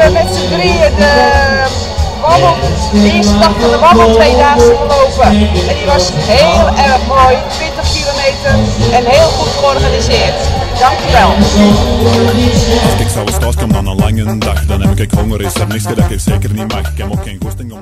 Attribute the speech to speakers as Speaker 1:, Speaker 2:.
Speaker 1: We hebben met de wandel, de eerste dag van de wandel dagen gelopen. En die was heel erg mooi, 20 kilometer en heel goed georganiseerd. Dankjewel.
Speaker 2: Als ik zou thuis komen dan een lange dag, dan heb ik honger, is er niks dat ik zeker niet mag. Ik heb ook geen goesting om.